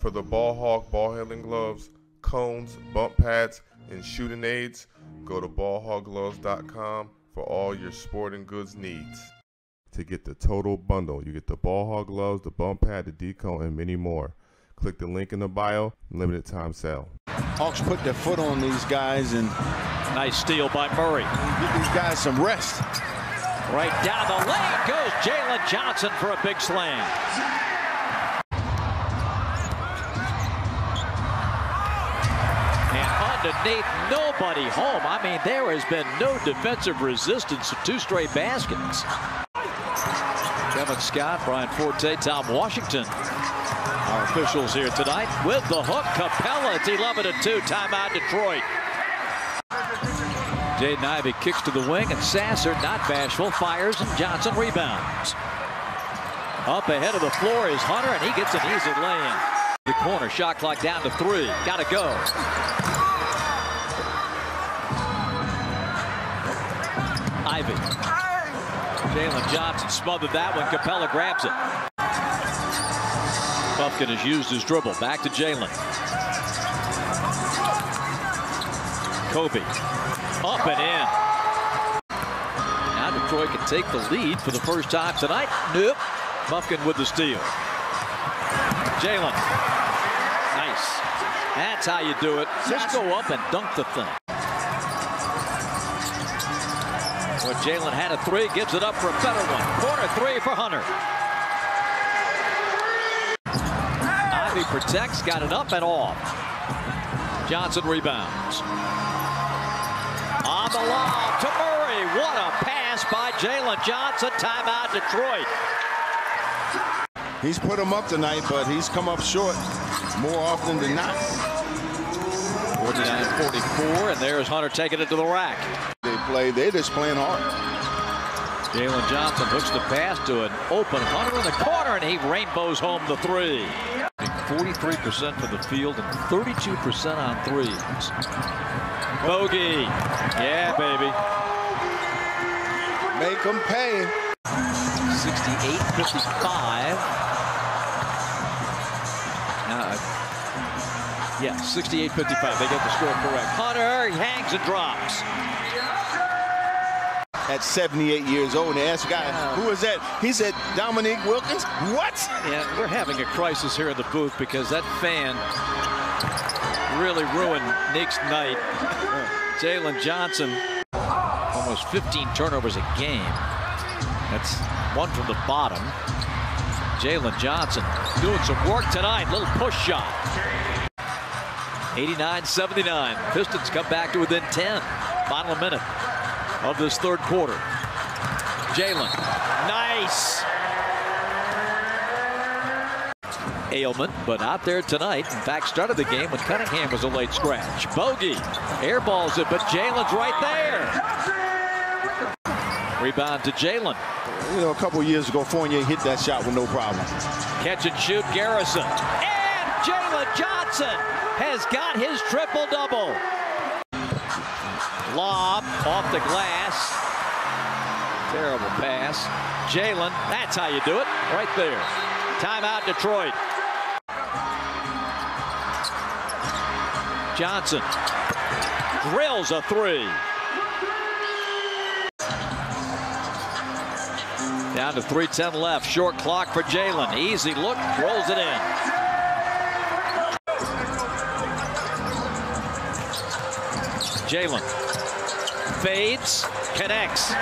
For the Ball Hog ball handling gloves, cones, bump pads, and shooting aids, go to ballhoggloves.com for all your sporting goods needs. To get the total bundle, you get the ball hog gloves, the bump pad, the decone, and many more. Click the link in the bio, limited time sale. Hawks put their foot on these guys and Nice steal by Murray. give these guys some rest. Right down the lane goes Jalen Johnson for a big slam. Underneath, nobody home. I mean, there has been no defensive resistance to two straight baskets. Kevin Scott, Brian Forte, Tom Washington. Our officials here tonight with the hook. Capela, it's 11 to 2. Timeout Detroit. Jaden Ivey kicks to the wing, and Sasser, not bashful, fires, and Johnson rebounds. Up ahead of the floor is Hunter, and he gets an easy lay-in. The corner, shot clock down to three. Gotta go. Ivey. Jalen Johnson smothered that one. Capela grabs it. Bufkin has used his dribble. Back to Jalen. Kobe. Up and in. Now Detroit can take the lead for the first time tonight. Nope. Bufkin with the steal. Jalen. Nice. That's how you do it. Just go up and dunk the thing. Well, Jalen had a three, gives it up for a better one. Corner three for Hunter. Ivey protects, got it up and off. Johnson rebounds. On the lob to Murray. What a pass by Jalen Johnson. Timeout Detroit. He's put them up tonight, but he's come up short more often than not. 49-44, and there's Hunter taking it to the rack. They play, they're just playing hard. Jalen Johnson hooks the pass to an open Hunter in the corner, and he rainbows home the three. 43% for the field and 32% on threes. Bogey. Yeah, baby. Make them pay. 68-55. Uh, yeah, 68-55. They get the score correct. Hunter he hangs and drops. At 78 years old, and they asked a guy, who is that? He said, Dominique Wilkins. What? Yeah, we're having a crisis here in the booth because that fan really ruined Nick's night. Jalen Johnson, almost 15 turnovers a game. That's one from the bottom. Jalen Johnson doing some work tonight. Little push shot. 89-79. Pistons come back to within 10. Final minute of this third quarter. Jalen. Nice. Ailment, but out there tonight. In fact, started the game when Cunningham was a late scratch. Bogey airballs it, but Jalen's right there. Rebound to Jalen. You know, a couple years ago, Fournier hit that shot with no problem. Catch and shoot Garrison. And Johnson has got his triple-double. Lob off the glass. Terrible pass. Jalen, that's how you do it. Right there. Timeout Detroit. Johnson drills a three. Down to 3.10 left. Short clock for Jalen. Easy look. Rolls it in. Jalen fades, connects.